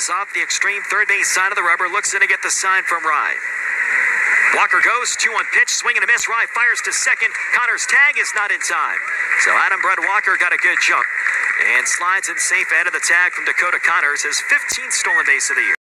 is off the extreme third base side of the rubber, looks in to get the sign from Rye. Walker goes, two on pitch, swing and a miss. Rye fires to second. Connor's tag is not in time. So Adam Brett Walker got a good jump and slides in safe end of the tag from Dakota Connors, his 15th stolen base of the year.